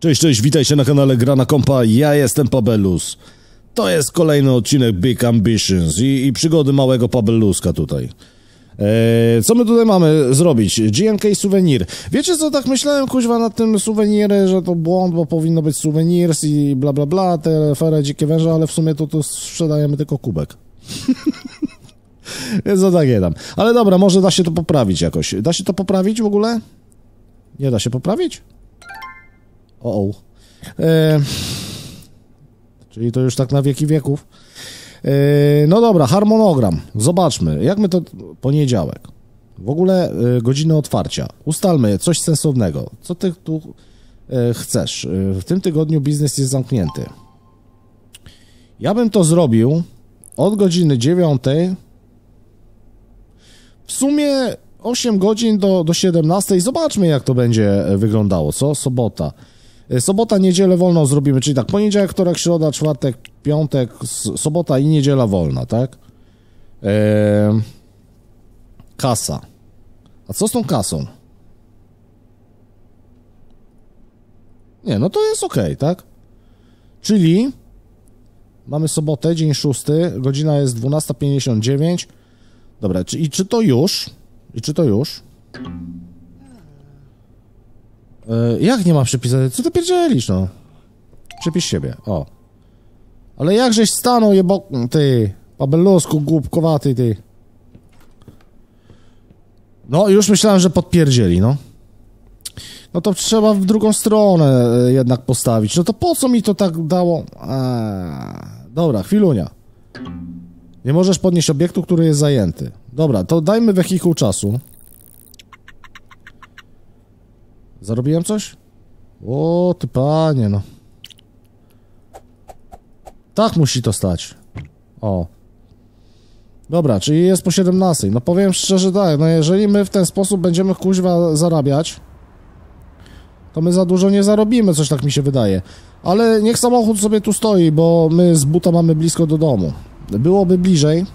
Cześć, cześć, witajcie na kanale Gra na Kompa, ja jestem Pabelus. To jest kolejny odcinek Big Ambitions i, i przygody małego Pabeluska tutaj. Eee, co my tutaj mamy zrobić? GNK Souvenir. Wiecie co, tak myślałem kuźwa nad tym suwenirem, że to błąd, bo powinno być souvenirs i bla bla bla, te fere dzikie węże, ale w sumie to tu sprzedajemy tylko kubek. Więc to tak nie dam. Ale dobra, może da się to poprawić jakoś. Da się to poprawić w ogóle? Nie da się poprawić? O, o. E, czyli to już tak na wieki wieków. E, no dobra, harmonogram. Zobaczmy, jak my to... Poniedziałek. W ogóle e, godziny otwarcia. Ustalmy coś sensownego. Co ty tu e, chcesz? E, w tym tygodniu biznes jest zamknięty. Ja bym to zrobił od godziny 9 w sumie 8 godzin do, do 17. Zobaczmy, jak to będzie wyglądało, co? Sobota. E, Sobota, niedzielę wolną zrobimy, czyli tak, poniedziałek, wtorek, środa, czwartek, piątek, sobota i niedziela wolna, tak? Eee, kasa. A co z tą kasą? Nie, no to jest ok, tak? Czyli mamy sobotę, dzień szósty, godzina jest 12.59. Dobra, czy, i czy to już? I czy to już? E, jak nie ma przypisane? Co ty pierdzielisz, no? Przypisz siebie, o. Ale jakżeś stanął, jebo... Ty, pabelusku głupkowaty, ty. No, już myślałem, że podpierdzieli, no. No to trzeba w drugą stronę e, jednak postawić. No to po co mi to tak dało? A, dobra, chwilunia. Nie możesz podnieść obiektu, który jest zajęty. Dobra, to dajmy wehikuł czasu. Zarobiłem coś? O, ty panie, no. Tak musi to stać. O. Dobra, czyli jest po 17. No powiem szczerze tak, no jeżeli my w ten sposób będziemy kuźwa zarabiać, to my za dużo nie zarobimy, coś tak mi się wydaje. Ale niech samochód sobie tu stoi, bo my z buta mamy blisko do domu. Byłoby bliżej.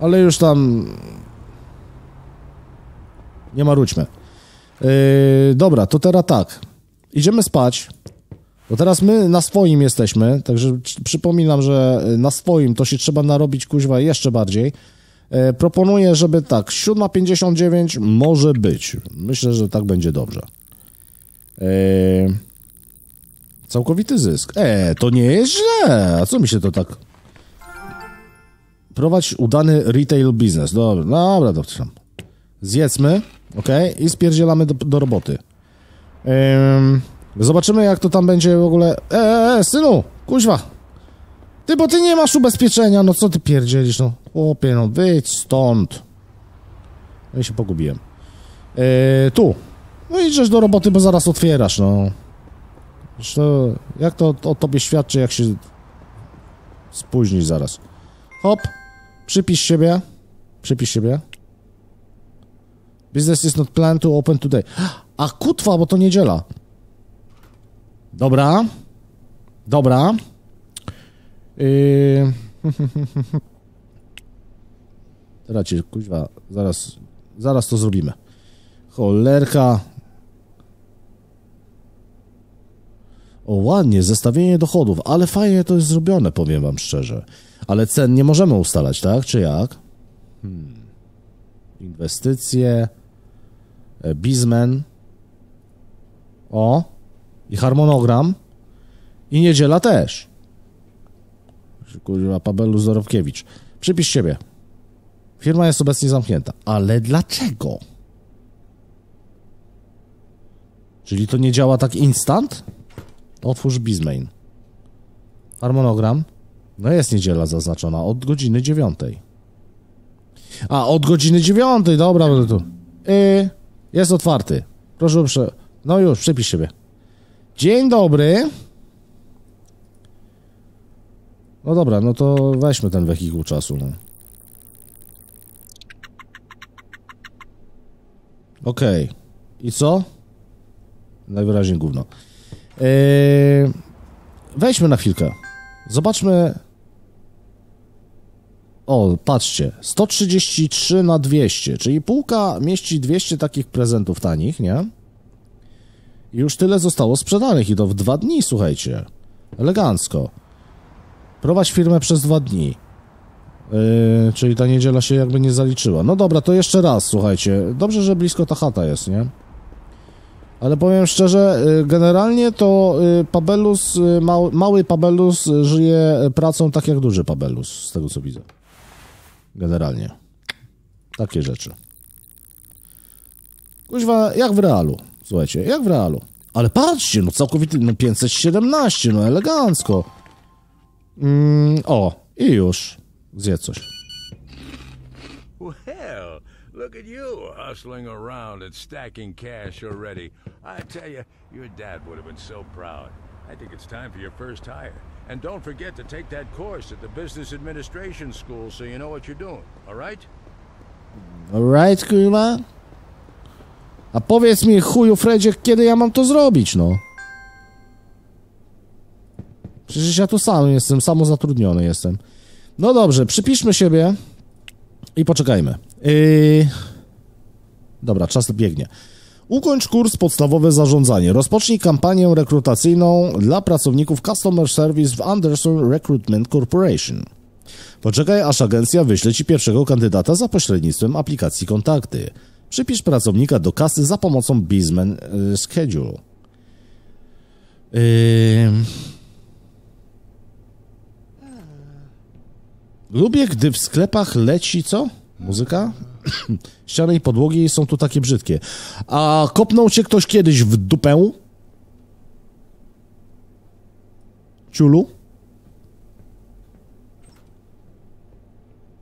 Ale już tam nie marudźmy. Yy, dobra, to teraz tak. Idziemy spać. Bo teraz my na swoim jesteśmy, także przy- przypominam, że na swoim to się trzeba narobić kuźwa jeszcze bardziej. E, proponuję, żeby tak, 7.59 może być. Myślę, że tak będzie dobrze. E, całkowity zysk. E, to nie jest źle. A co mi się to tak... Prowadź udany retail biznes. Dobra, dobra, dobrze. Zjedzmy, ok? I spierdzielamy do, do roboty. Ym, zobaczymy, jak to tam będzie w ogóle. E, e, e, synu, kuźwa. Ty, bo ty nie masz ubezpieczenia, no co ty pierdzielisz, no. Chłopie, no wyjdź stąd. No i się pogubiłem. E, tu. No idziesz do roboty, bo zaraz otwierasz, no. Zresztą, jak to o tobie świadczy, jak się spóźnisz zaraz. Hop, przypisz siebie. Przypisz siebie. Business is not planned to open today. A kutwa, bo to niedziela. Dobra. Dobra. Yy... Teraz cię, kuźwa, zaraz, zaraz to zrobimy. Cholerka. O, ładnie, zestawienie dochodów, ale fajnie to jest zrobione, powiem wam szczerze. Ale cen nie możemy ustalać, tak? Czy jak? Hmm. Inwestycje, bizmen. O, i harmonogram. I niedziela też. Kurwa, Pabelu Zorowkiewicz. Przypisz siebie. Firma jest obecnie zamknięta. Ale dlaczego? Czyli to nie działa tak instant? Otwórz Bizmain. Harmonogram. No jest niedziela zaznaczona od godziny dziewiątej. A, od godziny dziewiątej, dobra, no to. Yy, jest otwarty. Proszę. No już, przypisz siebie. Dzień dobry. No dobra, no to weźmy ten wehikuł czasu. No. Okej. I co? Najwyraźniej gówno. Yy, wejdźmy na chwilkę. Zobaczmy. O, patrzcie. 133 na 200, czyli półka mieści 200 takich prezentów tanich, nie? I już tyle zostało sprzedanych i to w dwa dni, słuchajcie. Elegancko. Prowadź firmę przez dwa dni. Yy, czyli ta niedziela się jakby nie zaliczyła. No dobra, to jeszcze raz, słuchajcie. Dobrze, że blisko ta chata jest, nie? Ale powiem szczerze, yy, generalnie to yy, Pabelus, yy, mały, yy, żyje pracą tak jak duży Pabelus, z tego co widzę. Generalnie. Takie rzeczy. Kuźwa, jak w realu. Słuchajcie, jak w realu. Ale patrzcie, no całkowity, no 517, no elegancko. Mm, o, i już. Zjedz coś. Well, look at you hustling around and stacking cash already. I tell you, your dad would have been so proud. I think it's time for your first hire. And don't forget to take that course at the Business Administration School so you know what you're doing, all right? Alright, kurwa? A powiedz mi, chuju Fredzie, kiedy ja mam to zrobić, no? Przecież ja tu sam jestem, samozatrudniony jestem. No dobrze, przypiszmy siebie i poczekajmy. Yy... Dobra, czas biegnie. Ukończ kurs podstawowe zarządzanie. Rozpocznij kampanię rekrutacyjną dla pracowników Customer Service w Anderson Recruitment Corporation. Poczekaj, aż agencja wyśle ci pierwszego kandydata za pośrednictwem aplikacji kontakty. Przypisz pracownika do kasy za pomocą Bizman y, Schedule. Yy... Lubię, gdy w sklepach leci co? Muzyka? Ściany i podłogi są tu takie brzydkie. A kopnął cię ktoś kiedyś w dupę? Ciulu?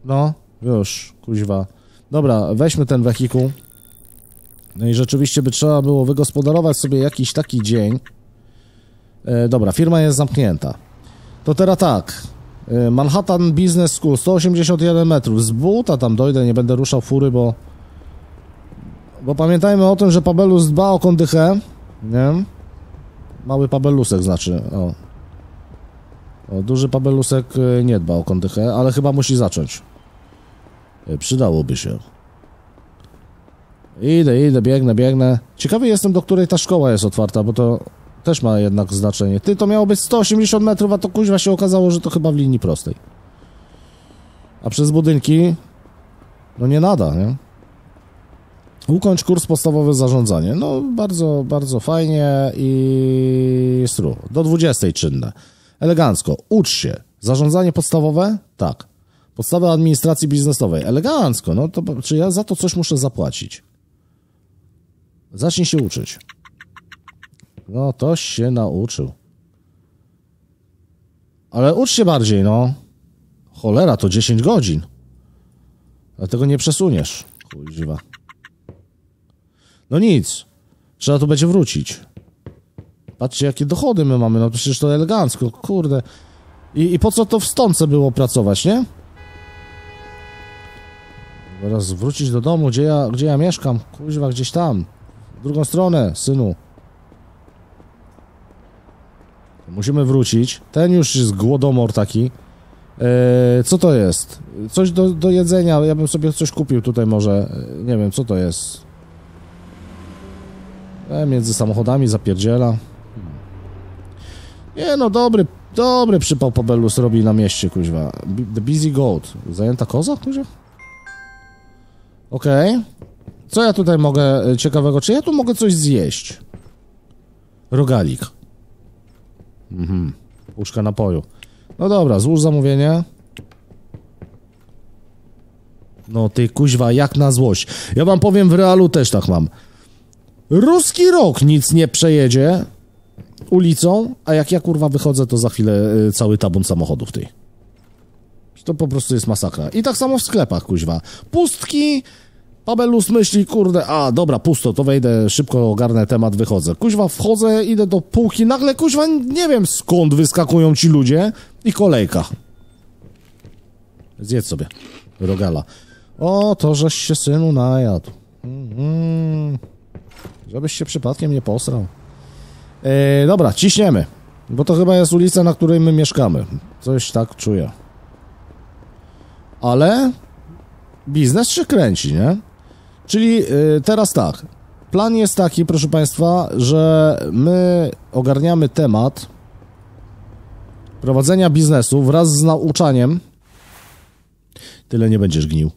No, już, kuźwa. Dobra, weźmy ten wehikuł. No i rzeczywiście by trzeba było wygospodarować sobie jakiś taki dzień. E, dobra, firma jest zamknięta. To teraz tak. E, Manhattan Business School, 181 metrów. Z buta tam dojdę, nie będę ruszał fury, bo... Bo pamiętajmy o tym, że Pabelus dba o kondychę. Nie? Mały Pabelusek znaczy, o. o. Duży Pabelusek e, nie dba o kondychę, ale chyba musi zacząć. E, Przydałoby się. Idę, idę, biegnę, biegnę. Ciekawy jestem, do której ta szkoła jest otwarta, bo to też ma jednak znaczenie. Ty, to miało być 180 metrów, a to kuźwa się okazało, że to chyba w linii prostej. A przez budynki... No nie nada, nie? Ukończ kurs podstawowy zarządzanie. No, bardzo, bardzo fajnie i stru. Do 20 czynne. Elegancko. Ucz się. Zarządzanie podstawowe? Tak. Podstawy administracji biznesowej. Elegancko. No to czy ja za to coś muszę zapłacić? Zacznij się uczyć. No, toś się nauczył. Ale ucz się bardziej, no. Cholera, to 10 godzin. Dlatego nie przesuniesz. Kuźwa. No nic. Trzeba tu będzie wrócić. Patrzcie, jakie dochody my mamy. No przecież to elegancko, kurde. I, i po co to w stące było pracować, nie? Teraz wrócić do domu, gdzie ja, gdzie ja mieszkam. Kuźwa, gdzieś tam. W drugą stronę, synu. Musimy wrócić. Ten już jest głodomor taki. Eee, co to jest? Coś do, do jedzenia. Ja bym sobie coś kupił tutaj może. Eee, Nie wiem, co to jest. E, między samochodami zapierdziela. Nie no, dobry, dobry przypał Pobelus robi na mieście, kuźwa. The Busy Goat. Zajęta koza, kuźwa? Okej. Co ja tutaj mogę e, ciekawego? Czy ja tu mogę coś zjeść? Rogalik. Mhm. Puszka napoju. No dobra, złóż zamówienie. No ty kuźwa, jak na złość. Ja wam powiem, w realu też tak mam. Ruski rok nic nie przejedzie ulicą, a jak ja kurwa wychodzę, to za chwilę y, cały tabun samochodów tej. To po prostu jest masakra. I tak samo w sklepach, kuźwa. Pustki, Pabelus myśli, kurde, a dobra, pusto, to wejdę, szybko ogarnę temat, wychodzę. Kuźwa, wchodzę, idę do półki, nagle, kuźwa, nie wiem skąd wyskakują ci ludzie i kolejka. Zjedz sobie, rogala. O, to żeś się synu najadł. Mm, żebyś się przypadkiem nie posrał. E, dobra, ciśniemy. Bo to chyba jest ulica, na której my mieszkamy. Coś tak czuję. Ale biznes się kręci, nie? Czyli y, teraz tak. plan jest taki, proszę Państwa, że my ogarniamy temat prowadzenia biznesu wraz z nauczaniem. Tyle nie będziesz gnił.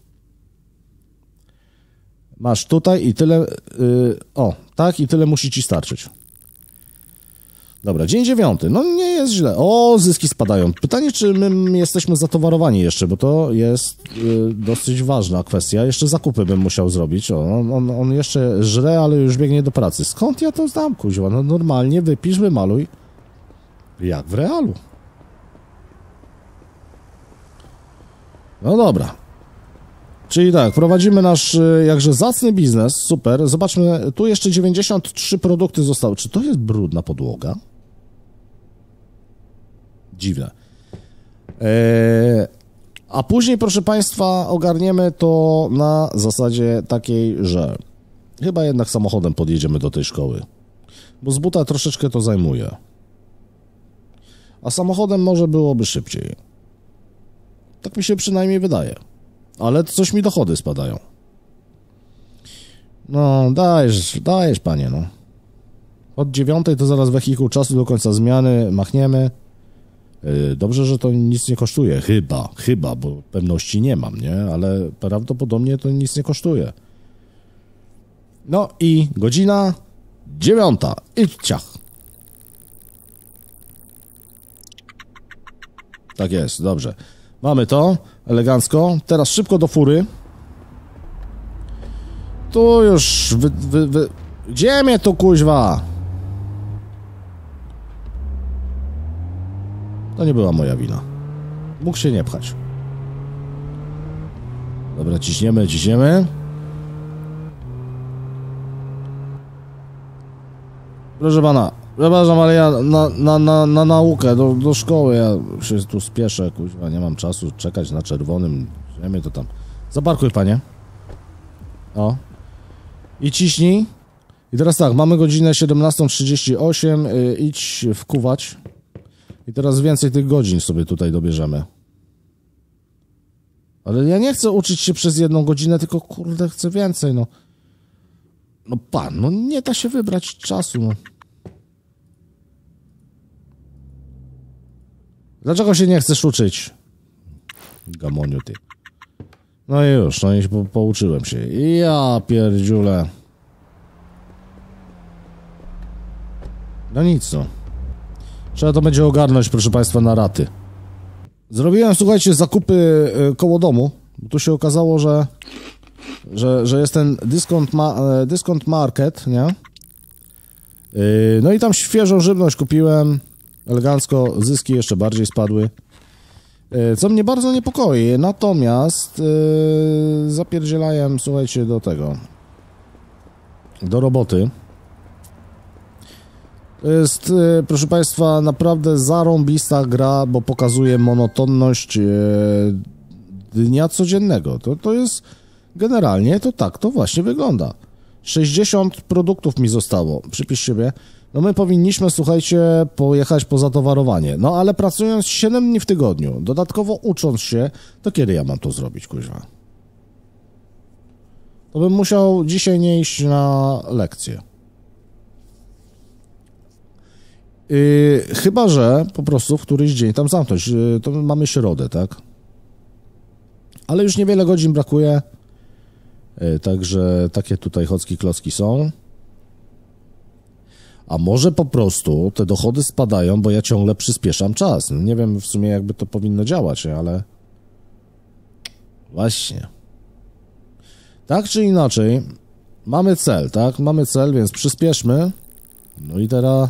Masz tutaj i tyle. Yy, o, tak, i tyle musi ci starczyć. Dobra, dzień dziewiąty. No nie jest źle. O, zyski spadają. Pytanie, czy my jesteśmy zatowarowani jeszcze, bo to jest y, dosyć ważna kwestia. Jeszcze zakupy bym musiał zrobić. O, on, on, jeszcze żre, ale już biegnie do pracy. Skąd ja to znam, kuźwa? No normalnie wypisz, wymaluj. Jak w realu. No dobra. Czyli tak, prowadzimy nasz y, jakże zacny biznes, super. Zobaczmy, tu jeszcze 93 produkty zostały. Czy to jest brudna podłoga? Dziwne. Eee, a później, proszę Państwa, ogarniemy to na zasadzie takiej, że chyba jednak samochodem podjedziemy do tej szkoły. Bo z buta troszeczkę to zajmuje. A samochodem może byłoby szybciej. Tak mi się przynajmniej wydaje. Ale coś mi dochody spadają. No, dajesz, dajesz, panie, no. Od dziewiątej to zaraz wehikuł czasu do końca zmiany machniemy. Yy, Dobrze, że to nic nie kosztuje. Chyba, chyba, bo pewności nie mam, nie? Ale prawdopodobnie to nic nie kosztuje. No i godzina dziewiąta. I ciach. Tak jest, dobrze. Mamy to, elegancko. Teraz szybko do fury. Tu już wy, wy, wy... Gdzie mnie tu kuźwa? To nie była moja wina. Mógł się nie pchać. Dobra, ciśniemy, ciśniemy. Proszę pana, przepraszam, ale ja na, na, na, na naukę, do, do szkoły, ja się tu spieszę, kuźwa, nie mam czasu czekać na czerwonym, wiemy to tam. Zaparkuj, panie. O. I ciśnij. I teraz tak, mamy godzinę 17.38, y, idź wkuwać. I teraz więcej tych godzin sobie tutaj dobierzemy. Ale ja nie chcę uczyć się przez jedną godzinę, tylko kurde chcę więcej, no. No pan, no nie da się wybrać czasu, no. Dlaczego się nie chcesz uczyć? Gamoniu ty. No już, no i po, pouczyłem się. Ja pierdziule. No nic no. Trzeba to będzie ogarnąć, proszę Państwa, na raty. Zrobiłem, słuchajcie, zakupy y, koło domu. Tu się okazało, że, że, że jest ten discount, ma, e, discount market, nie? Y, No i tam świeżą żywność kupiłem. Elegancko, zyski jeszcze bardziej spadły. Co mnie bardzo niepokoi. Natomiast zapierdzielałem, słuchajcie, do tego. Do roboty. Jest, e, proszę Państwa, naprawdę zarąbista gra, bo pokazuje monotonność e, dnia codziennego. To, to jest generalnie to tak, to właśnie wygląda. 60 produktów mi zostało, przypisz siebie. No my powinniśmy, słuchajcie, pojechać po zatowarowanie. No ale pracując 7 dni w tygodniu, dodatkowo ucząc się, to kiedy ja mam to zrobić, kuźwa? To bym musiał dzisiaj nie iść na lekcję. Yy, chyba, że po prostu w któryś dzień tam zamknąć. Yy, to mamy środę, tak? Ale już niewiele godzin brakuje. Yy, także takie tutaj chocki klocki są. A może po prostu te dochody spadają, bo ja ciągle przyspieszam czas. No Nie wiem w sumie jakby to powinno działać, ale... Właśnie. Tak czy inaczej, mamy cel, tak? Mamy cel, więc przyspieszmy. No i teraz...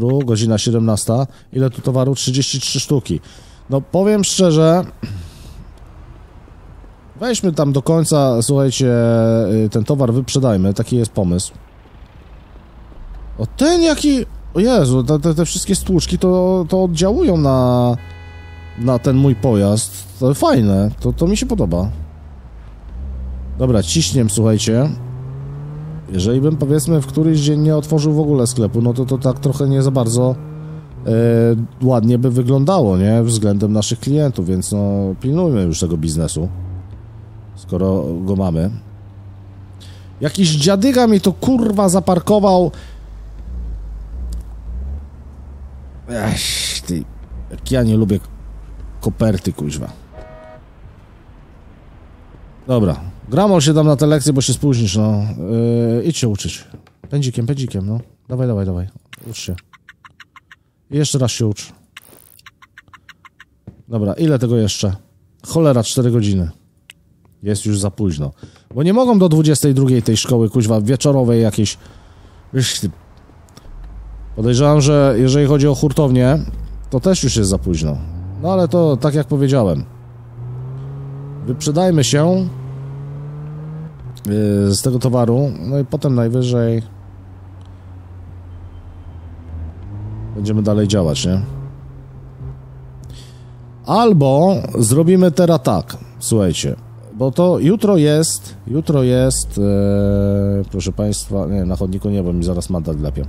Godzina 17. Ile tu towaru? 33 sztuki. No powiem szczerze, weźmy tam do końca, słuchajcie, y, ten towar wyprzedajmy, taki jest pomysł. O ten jaki, o Jezu, te, te, te wszystkie stłuczki to, to oddziałują na, na ten mój pojazd. To fajne, to, to mi się podoba. Dobra, ciśniem, słuchajcie. Jeżeli bym powiedzmy w któryś dzień nie otworzył w ogóle sklepu, no to to tak trochę nie za bardzo e, ładnie by wyglądało, nie? Względem naszych klientów, więc no pilnujmy już tego biznesu, skoro go mamy. Jakiś dziadyga mi to kurwa zaparkował. Ech, ty, jak ja nie lubię koperty, kuźwa. Dobra, Gramol się dam na te lekcje, bo się spóźnisz, no. Yy, idź się uczyć. Pędzikiem, pędzikiem, no. Dawaj, dawaj, dawaj. Ucz się. I jeszcze raz się ucz. Dobra, ile tego jeszcze? Cholera, 4 godziny. Jest już za późno. Bo nie mogą do 22 tej szkoły, kuźwa, wieczorowej jakiejś... Podejrzewam, że jeżeli chodzi o hurtownię, to też już jest za późno. No ale to tak jak powiedziałem. Wyprzedajmy się z tego towaru, no i potem najwyżej będziemy dalej działać, nie? Albo zrobimy teraz tak, słuchajcie, bo to jutro jest, jutro jest, e, proszę Państwa, nie, na chodniku nie, bo mi zaraz mandat lepią.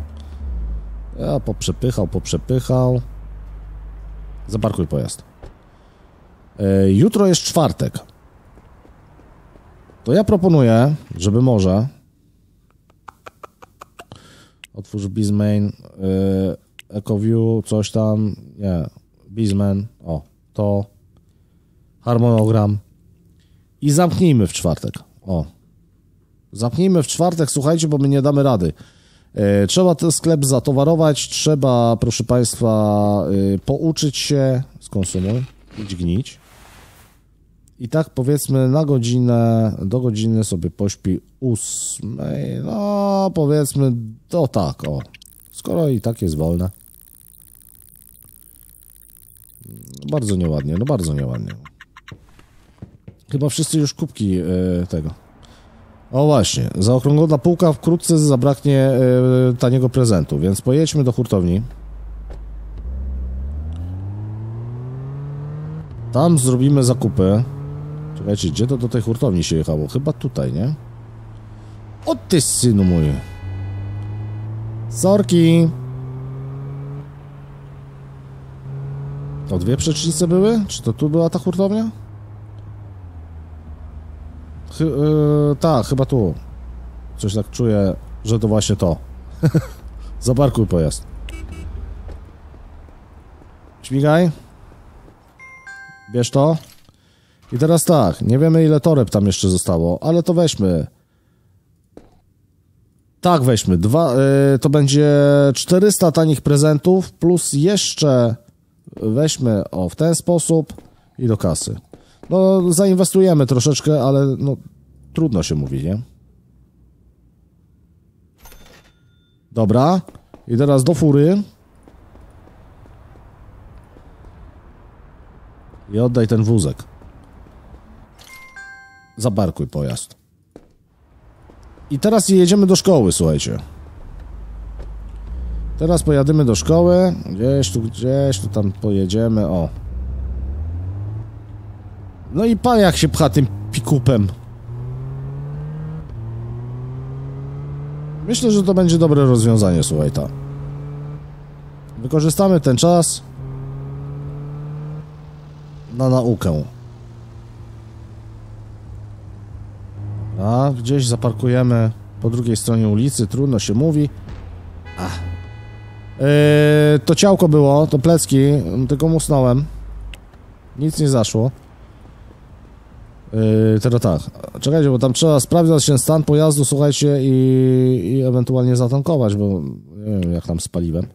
Ja poprzepychał, poprzepychał. Zaparkuj pojazd. E, jutro jest czwartek. To ja proponuję, żeby może otwórz Bizmain, e, EcoView, coś tam, nie, Bizman, o, to harmonogram i zamknijmy w czwartek. O. Zamknijmy w czwartek, słuchajcie, bo my nie damy rady. E, trzeba ten sklep zatowarować, trzeba, proszę Państwa, e, pouczyć się, skonsumuj, idź gnić. I tak powiedzmy na godzinę, do godziny sobie pośpi ósmej, no powiedzmy, to tak, o. Skoro i tak jest wolne. Bardzo nieładnie, no bardzo nieładnie. Chyba wszyscy już kubki e, tego. O właśnie, zaokrąglona półka wkrótce zabraknie e, taniego prezentu, więc pojedźmy do hurtowni. Tam zrobimy zakupy. Czekajcie, gdzie to do tej hurtowni się jechało? Chyba tutaj, nie? O ty synu mój. Sorki. To dwie przecznice były? Czy to tu była ta hurtownia? Chy, yy, tak, chyba tu. Coś tak czuję, że to właśnie to. Zabarkuj pojazd. Śmigaj. Bierz to. I teraz tak, nie wiemy ile toreb tam jeszcze zostało, ale to weźmy. Tak, weźmy. Dwa, yy, to będzie 400 tanich prezentów plus jeszcze weźmy o w ten sposób i do kasy. No, zainwestujemy troszeczkę, ale no, trudno się mówi, nie? Dobra. I teraz do fury. I oddaj ten wózek. Zabarkuj pojazd. I teraz jedziemy do szkoły, słuchajcie. Teraz pojadymy do szkoły. Gdzieś tu, gdzieś tu tam pojedziemy. O. No i pan jak się pcha tym pikupem. Myślę, że to będzie dobre rozwiązanie, słuchaj ta. Wykorzystamy ten czas na naukę. Gdzieś zaparkujemy po drugiej stronie ulicy, trudno się mówi. Ach. Yy, to ciałko było, to plecki, tylko musnąłem. Nic nie zaszło. Yy, teraz tak, czekajcie, bo tam trzeba sprawdzać ten stan pojazdu, słuchajcie, i, i ewentualnie zatankować, bo nie wiem, jak tam spaliłem.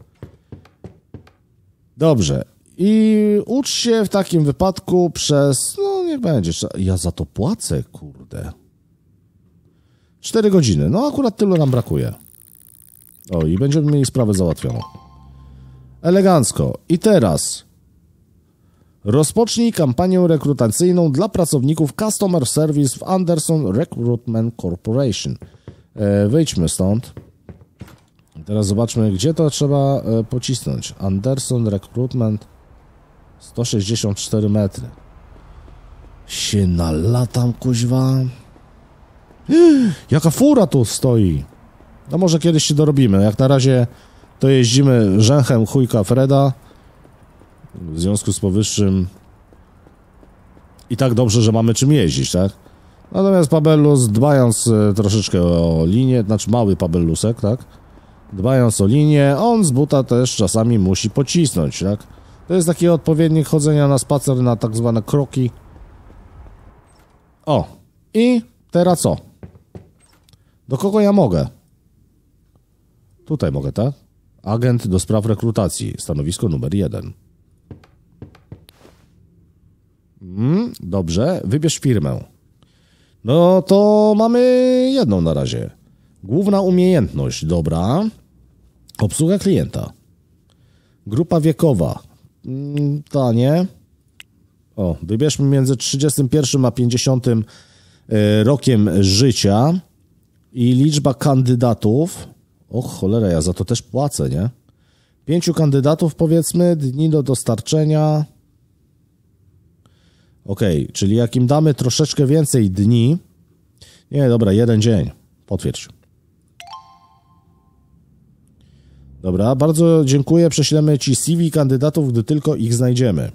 Dobrze. I ucz się w takim wypadku przez, no niech będzie, ja za to płacę, kurde. 4 godziny, no akurat tylu nam brakuje. O, i będziemy mieli sprawę załatwioną. Elegancko. I teraz Rozpocznij kampanię rekrutacyjną dla pracowników Customer Service w Anderson Recruitment Corporation. E, wyjdźmy stąd. Teraz zobaczmy, gdzie to trzeba e, pocisnąć. Anderson Recruitment 164 metry. Się nalatam, kuźwa. Jaka fura tu stoi. No może kiedyś się dorobimy. Jak na razie to jeździmy rzęchem chujka Freda. W związku z powyższym i tak dobrze, że mamy czym jeździć, tak? Natomiast Pabellus, dbając e, troszeczkę o linię, znaczy mały Pabellusek, tak? Dbając o linię, on z buta też czasami musi pocisnąć, tak? To jest taki odpowiednik chodzenia na spacer na tak zwane kroki. O, i teraz co? Do kogo ja mogę? Tutaj mogę, tak? Agent do spraw rekrutacji, stanowisko numer jeden. Mm, dobrze, wybierz firmę. No to mamy jedną na razie. Główna umiejętność, dobra. Obsługa klienta. Grupa wiekowa. Mm, Ta nie. O, wybierzmy między 31 a 50 e, rokiem życia i liczba kandydatów. O cholera, ja za to też płacę, nie? Pięciu kandydatów, powiedzmy, dni do dostarczenia. Okej, czyli jak im damy troszeczkę więcej dni. Nie, dobra, jeden dzień. Potwierdź. Dobra, bardzo dziękuję. Prześlemy ci CV kandydatów, gdy tylko ich znajdziemy.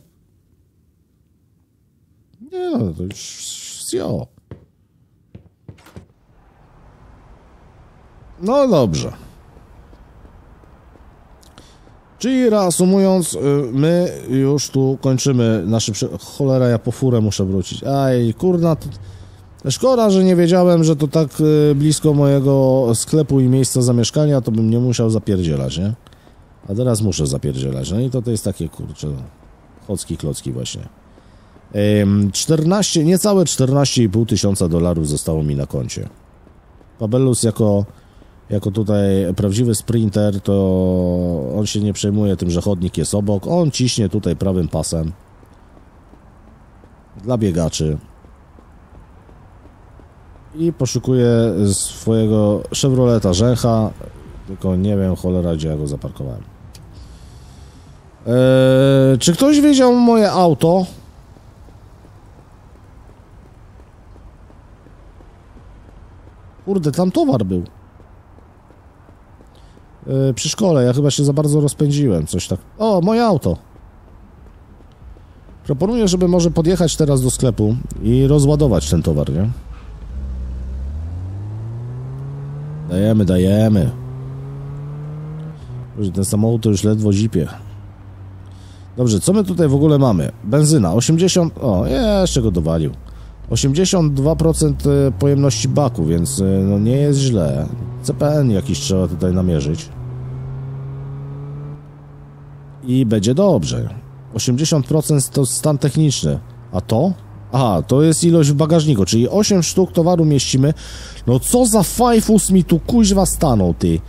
Nie no, to już. No dobrze. Czyli reasumując, y, my już tu kończymy nasze... Cholera, ja po furę muszę wrócić. Aj, kurna, to... szkoda, że nie wiedziałem, że to tak y, blisko mojego sklepu i miejsca zamieszkania, to bym nie musiał zapierdzielać, nie? A teraz muszę zapierdzielać. No i to, to jest takie, kurczę, chocki klocki właśnie. Ym, 14, niecałe 14,5 tysiąca dolarów zostało mi na koncie. Pabellus jako jako tutaj prawdziwy sprinter, to on się nie przejmuje tym, że chodnik jest obok. On ciśnie tutaj prawym pasem. Dla biegaczy. I poszukuje swojego Chevroleta Rzęcha. Tylko nie wiem, cholera, gdzie ja go zaparkowałem. Eee, czy ktoś wiedział moje auto? Kurde, tam towar był. Yy, przy szkole. Ja chyba się za bardzo rozpędziłem, coś tak. O, moje auto. Proponuję, żeby może podjechać teraz do sklepu i rozładować ten towar, nie? Dajemy, dajemy. Ten samochód to już ledwo zipie. Dobrze, co my tutaj w ogóle mamy? Benzyna, 80... O, jeszcze go dowalił. 82% pojemności baku, więc no nie jest źle. CPN jakiś trzeba tutaj namierzyć. I będzie dobrze. 80% to stan techniczny. A to? Aha, to jest ilość w bagażniku, czyli 8 sztuk towaru mieścimy. No co za fajfus mi tu kuźwa stanął, ty.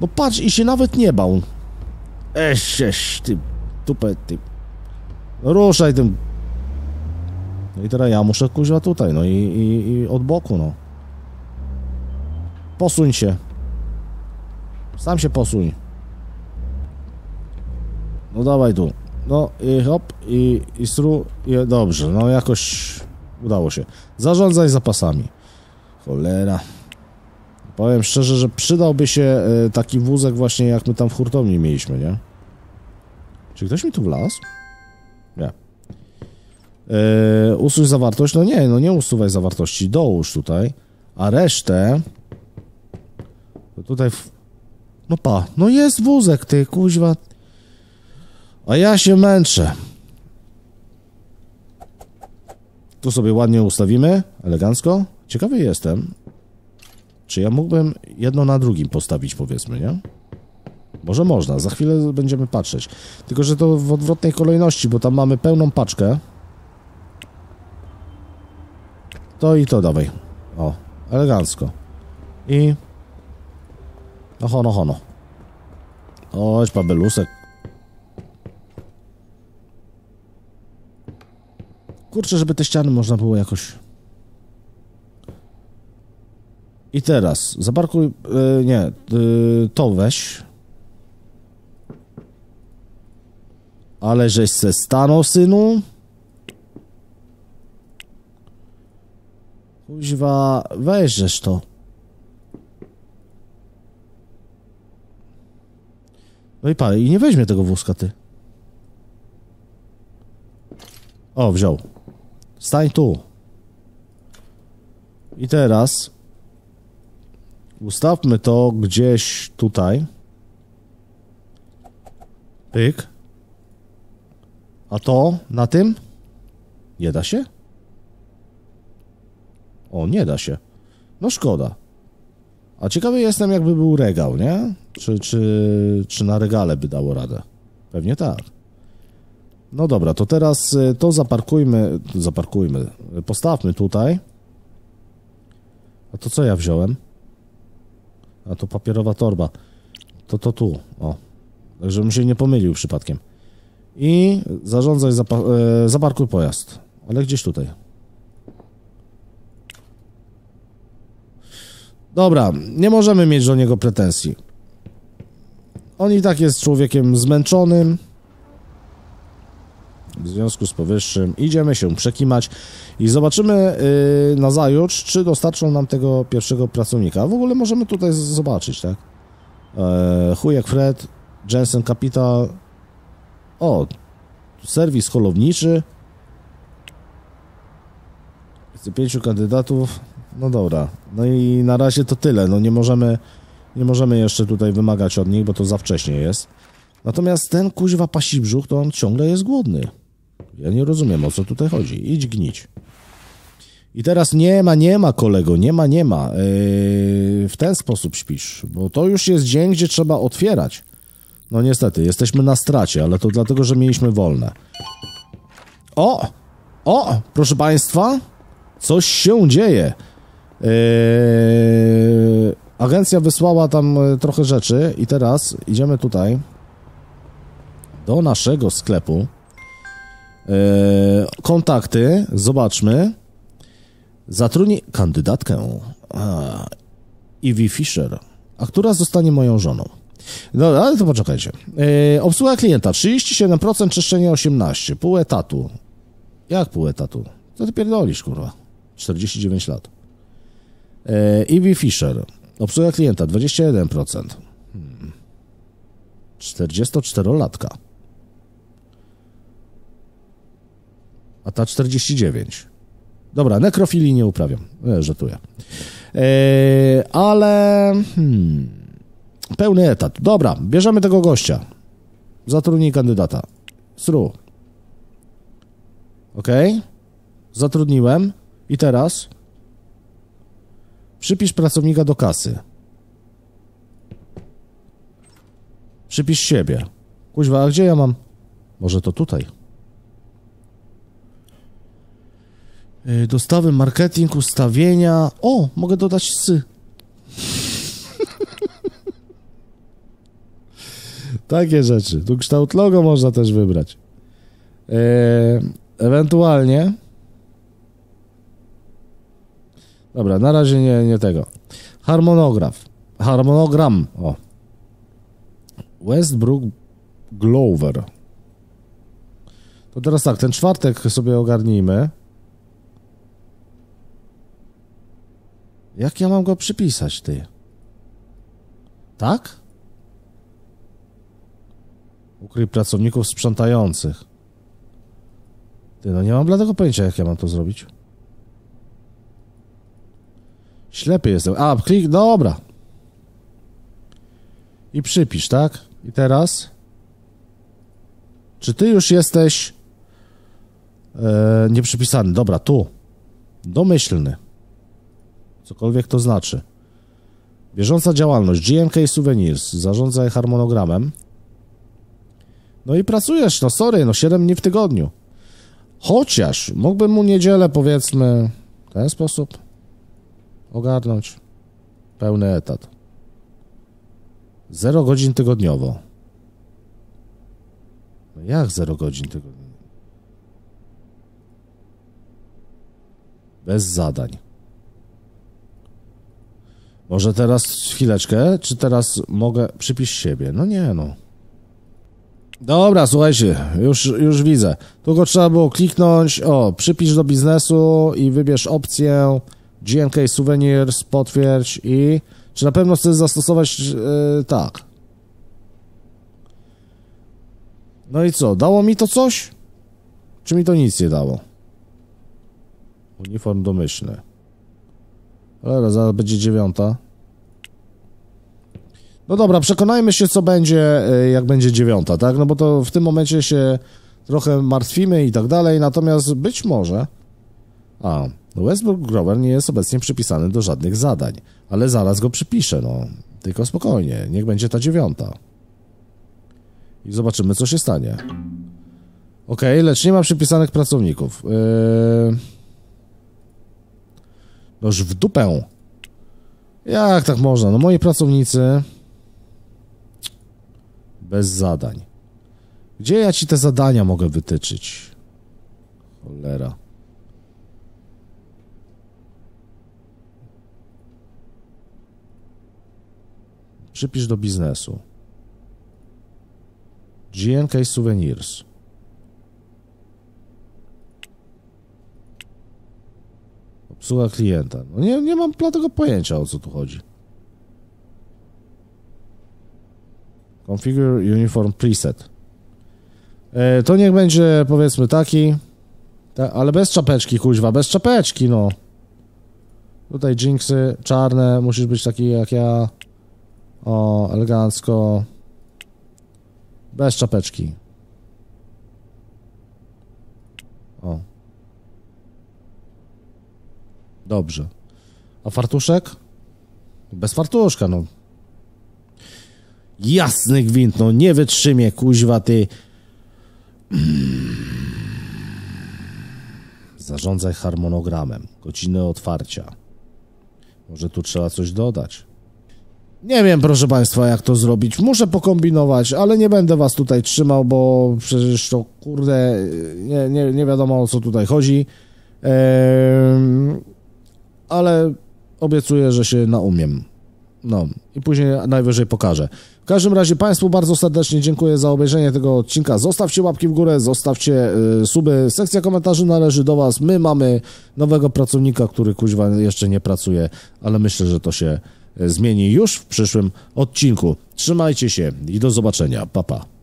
No patrz i się nawet nie bał. Eś, eś, ty, tupę, ty. No ruszaj tym. No i teraz ja muszę kuźwa tutaj, no i, i, i od boku, no. Posuń się. Sam się posuń. No dawaj tu. No i hop, i, i stru, i dobrze, no jakoś udało się. Zarządzaj zapasami. Cholera. Powiem szczerze, że przydałby się y, taki wózek właśnie jak my tam w hurtowni mieliśmy, nie? Czy ktoś mi tu wlazł? Nie. Yy, usuń zawartość? No nie, no nie usuwaj zawartości, dołóż tutaj. A resztę... Tutaj... W... No pa, no jest wózek, ty kuźwa. A ja się męczę. Tu sobie ładnie ustawimy, elegancko. Ciekawy jestem, czy ja mógłbym jedno na drugim postawić, powiedzmy, nie? Może można, za chwilę będziemy patrzeć. Tylko, że to w odwrotnej kolejności, bo tam mamy pełną paczkę. To i to dawaj. O, elegancko. I... No hono, hono. Chodź, pabelusek. Kurczę, żeby te ściany można było jakoś... I teraz, zaparkuj... Yy, nie, yy, to weź. Ale żeś se stanął, synu? Kuźwa, weźżesz to. No i pan, i nie weźmie tego wózka, ty. O, wziął. Stań tu. I teraz ustawmy to gdzieś tutaj. Pyk. A to na tym? Nie da się? O, nie da się. No szkoda. A ciekawy jestem, jakby był regał, nie? Czy, czy, czy na regale by dało radę? Pewnie tak. No dobra, to teraz y, to zaparkujmy, zaparkujmy, postawmy tutaj. A to co ja wziąłem? A to papierowa torba. To to tu, o. Tak, żebym się nie pomylił przypadkiem. I zarządzaj, e, zaparkuj pojazd. Ale gdzieś tutaj. Dobra, nie możemy mieć do niego pretensji. On i tak jest człowiekiem zmęczonym. W związku z powyższym idziemy się przekimać i zobaczymy yy, na zajutrz, czy dostarczą nam tego pierwszego pracownika. W ogóle możemy tutaj zobaczyć, tak? Eee, chujek Fred, Jensen Capital. O, serwis holowniczy. Jest kandydatów. No dobra. No i na razie to tyle. No nie możemy, nie możemy jeszcze tutaj wymagać od nich, bo to za wcześnie jest. Natomiast ten kuźwa pasi brzuch, to on ciągle jest głodny. Ja nie rozumiem, o co tutaj chodzi. Idź gnić. I teraz nie ma, nie ma, kolego, nie ma, nie ma. Yy, w ten sposób śpisz, bo to już jest dzień, gdzie trzeba otwierać. No niestety, jesteśmy na stracie, ale to dlatego, że mieliśmy wolne. O! O! Proszę Państwa, coś się dzieje. Yy, agencja wysłała tam e, trochę rzeczy i teraz idziemy tutaj do naszego sklepu. Yy, kontakty, zobaczmy. Zatrudni kandydatkę Ivy Fisher, a która zostanie moją żoną. No, ale to poczekajcie. Yy, obsługa klienta 37%, czyszczenie 18%, pół etatu. Jak pół etatu? Co ty pierdolisz, kurwa? 49 lat. Yy, Ivy Fisher, obsługa klienta 21%. Hmm. 44-latka. A ta 49. Dobra, nekrofilii nie uprawiam. E, żartuję. E, ale... Hmm, pełny etat. Dobra, bierzemy tego gościa. Zatrudnij kandydata. Sru. Ok? Zatrudniłem. I teraz... Przypisz pracownika do kasy. Przypisz siebie. Kuźwa, a gdzie ja mam? Może to tutaj. Y, Dostawy, marketing, ustawienia. O, mogę dodać sy. Takie rzeczy. Tu kształt logo można też wybrać. E, ewentualnie. Dobra, na razie nie, nie tego. Harmonograf. Harmonogram. O. Westbrook Glover. To teraz tak, ten czwartek sobie ogarnijmy. Jak ja mam go przypisać, ty? Tak? Ukryj pracowników sprzątających. Ty, no nie mam bladego pojęcia, jak ja mam to zrobić. Ślepy jestem. A, klik, dobra. I przypisz, tak? I teraz? Czy ty już jesteś e, nieprzypisany? Dobra, tu. Domyślny. Cokolwiek to znaczy. Bieżąca działalność. GMK Souvenirs. Zarządzaj harmonogramem. No i pracujesz, no sorry, no 7 dni w tygodniu. Chociaż mógłbym mu niedzielę, powiedzmy, w ten sposób ogarnąć. Pełny etat. 0 godzin tygodniowo. No jak 0 godzin tygodniowo? Bez zadań. Może teraz chwileczkę, czy teraz mogę przypisz siebie? No nie, no. Dobra, słuchajcie, już, już widzę. Tylko trzeba było kliknąć, o, przypisz do biznesu i wybierz opcję GNK Souvenirs, potwierdź i czy na pewno chcesz zastosować, yy, tak. No i co, dało mi to coś? Czy mi to nic nie dało? Uniform domyślny. Ale zaraz będzie dziewiąta. No dobra, przekonajmy się, co będzie, y, jak będzie dziewiąta, tak? No bo to w tym momencie się trochę martwimy i tak dalej, natomiast być może... A, Westbrook Grover nie jest obecnie przypisany do żadnych zadań, ale zaraz go przypiszę, no. Tylko spokojnie, niech będzie ta dziewiąta. I zobaczymy, co się stanie. Okej, lecz nie ma przypisanych pracowników. Yy... Noż w dupę. Jak tak można? No moi pracownicy... Bez zadań. Gdzie ja ci te zadania mogę wytyczyć? Cholera. Przypisz do biznesu. GNK Souvenirs. Obsługa klienta. No nie, nie mam dlatego pojęcia, o co tu chodzi. Configure Uniform Preset. E, to niech będzie, powiedzmy, taki. Ta, ale bez czapeczki, kuźwa, bez czapeczki, no. Tutaj jinxy czarne, musisz być taki jak ja. O, elegancko. Bez czapeczki. O. Dobrze. A fartuszek? Bez fartuszka, no. Jasny gwint, no nie wytrzymie, kuźwa, ty. Zarządzaj harmonogramem. Godziny otwarcia. Może tu trzeba coś dodać. Nie wiem, proszę Państwa, jak to zrobić. Muszę pokombinować, ale nie będę Was tutaj trzymał, bo przecież to kurde, nie, nie, nie wiadomo o co tutaj chodzi. Ale obiecuję, że się naumiem. No i później najwyżej pokażę. W każdym razie Państwu bardzo serdecznie dziękuję za obejrzenie tego odcinka. Zostawcie łapki w górę, zostawcie y, suby. Sekcja komentarzy należy do Was. My mamy nowego pracownika, który kuźwa jeszcze nie pracuje, ale myślę, że to się zmieni już w przyszłym odcinku. Trzymajcie się i do zobaczenia. Pa, pa.